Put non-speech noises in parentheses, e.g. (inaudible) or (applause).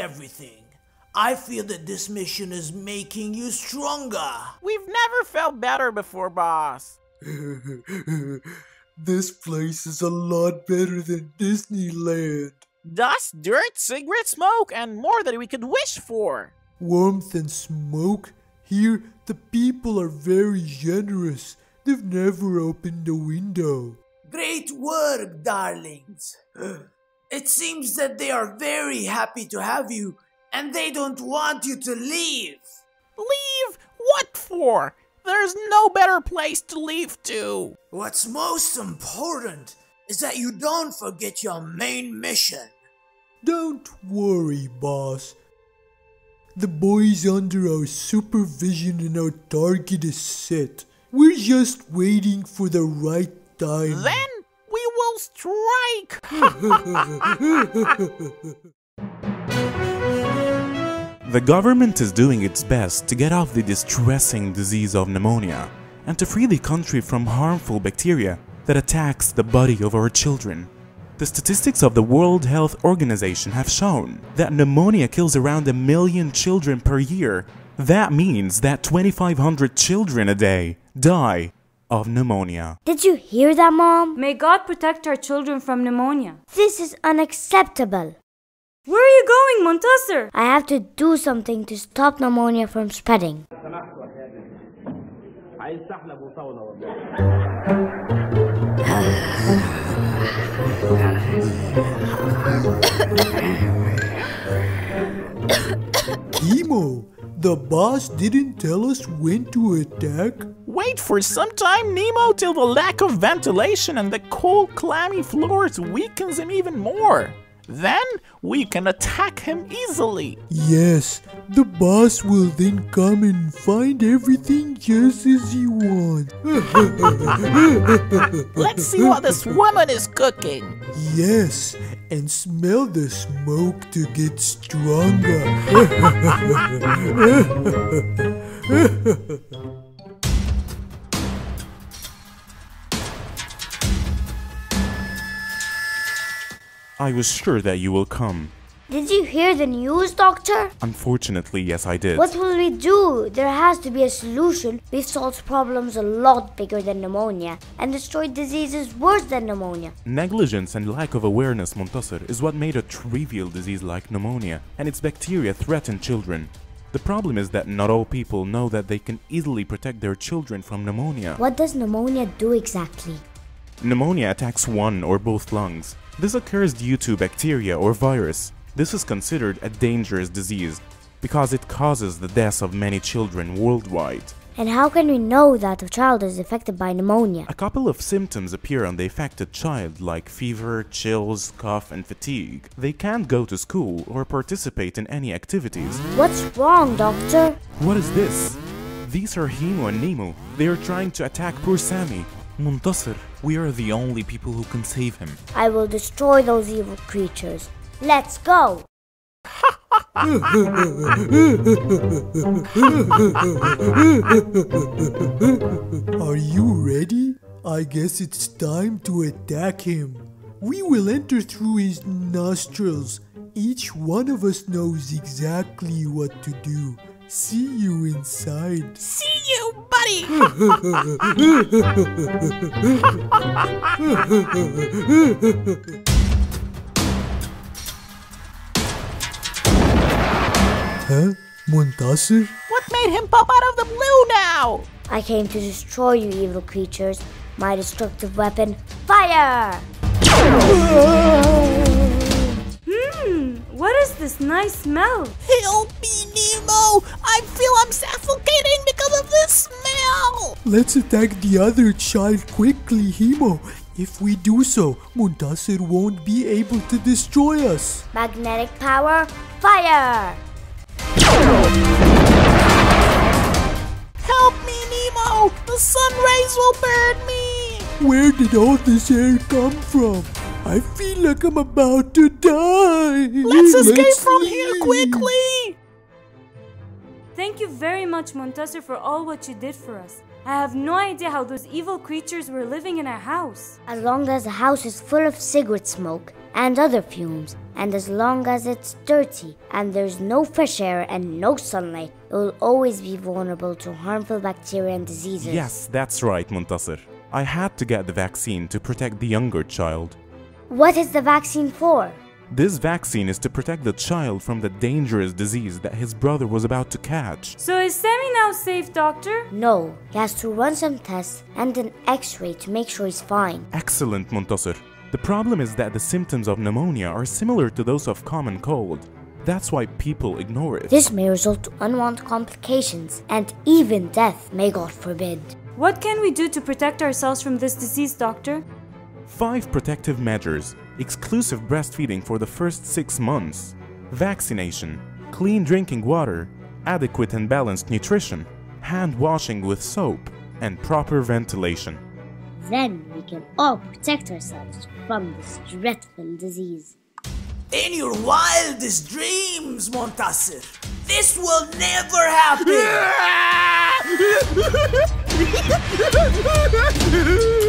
everything. I feel that this mission is making you stronger. We've never felt better before, boss. (laughs) this place is a lot better than Disneyland. Dust, dirt, cigarette smoke, and more than we could wish for. Warmth and smoke? Here, the people are very generous. They've never opened a window. Great work, darlings. (gasps) (laughs) It seems that they are very happy to have you and they don't want you to leave. Leave? What for? There's no better place to leave to. What's most important is that you don't forget your main mission. Don't worry, boss. The boys under our supervision and our target is set. We're just waiting for the right time. Then we will strike! (laughs) The government is doing its best to get off the distressing disease of pneumonia and to free the country from harmful bacteria that attacks the body of our children. The statistics of the World Health Organization have shown that pneumonia kills around a million children per year. That means that 2,500 children a day die of pneumonia. Did you hear that, Mom? May God protect our children from pneumonia. This is unacceptable. Where are you going, Montasser? I have to do something to stop pneumonia from spreading. Hemo, the boss didn't tell us when to attack. Wait for some time, Nemo, till the lack of ventilation and the cold, clammy floors weakens him even more. Then we can attack him easily. Yes, the boss will then come and find everything just as he wants. (laughs) Let's see what this woman is cooking. Yes, and smell the smoke to get stronger. (laughs) I was sure that you will come. Did you hear the news, Doctor? Unfortunately, yes, I did. What will we do? There has to be a solution. We've solved problems a lot bigger than pneumonia and destroyed diseases worse than pneumonia. Negligence and lack of awareness, Montasser, is what made a trivial disease like pneumonia and its bacteria threaten children. The problem is that not all people know that they can easily protect their children from pneumonia. What does pneumonia do exactly? Pneumonia attacks one or both lungs. This occurs due to bacteria or virus. This is considered a dangerous disease because it causes the deaths of many children worldwide. And how can we know that a child is affected by pneumonia? A couple of symptoms appear on the affected child like fever, chills, cough and fatigue. They can't go to school or participate in any activities. What's wrong, doctor? What is this? These are Hemo and Nemo. They are trying to attack poor Sammy. Montasser, we are the only people who can save him. I will destroy those evil creatures. Let's go! (laughs) Are you ready? I guess it's time to attack him. We will enter through his nostrils. Each one of us knows exactly what to do. See you inside. See you, buddy! huh? Montasser? What made him pop out of the blue now? I came to destroy you evil creatures. My destructive weapon, fire! Hmm, what is this nice smell? Help me, Nemo! I feel I'm suffocating Let's attack the other child quickly, Hemo. If we do so, Montasser won't be able to destroy us. Magnetic power, fire! Help me, Nemo! The sun rays will burn me! Where did all this air come from? I feel like I'm about to die. Let's escape Let's from leave. here quickly! Thank you very much, Montasser, for all what you did for us. I have no idea how those evil creatures were living in our house. As long as the house is full of cigarette smoke and other fumes, and as long as it's dirty and there's no fresh air and no sunlight, it will always be vulnerable to harmful bacteria and diseases. Yes, that's right, Montasser. I had to get the vaccine to protect the younger child. What is the vaccine for? This vaccine is to protect the child from the dangerous disease that his brother was about to catch. So is Sammy now safe, Doctor? No, he has to run some tests and an x ray to make sure he's fine. Excellent, Montasser. The problem is that the symptoms of pneumonia are similar to those of common cold. That's why people ignore it. This may result to unwanted complications and even death, may God forbid. What can we do to protect ourselves from this disease, Doctor? Five protective measures exclusive breastfeeding for the first six months, vaccination, clean drinking water, adequate and balanced nutrition, hand washing with soap, and proper ventilation. Then we can all protect ourselves from this dreadful disease. In your wildest dreams, Montasser, this will never happen! (laughs) (laughs)